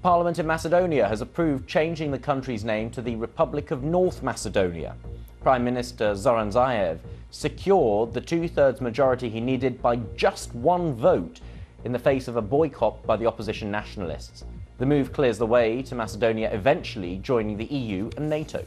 The parliament in Macedonia has approved changing the country's name to the Republic of North Macedonia. Prime Minister Zoran Zaev secured the two thirds majority he needed by just one vote in the face of a boycott by the opposition nationalists. The move clears the way to Macedonia eventually joining the EU and NATO.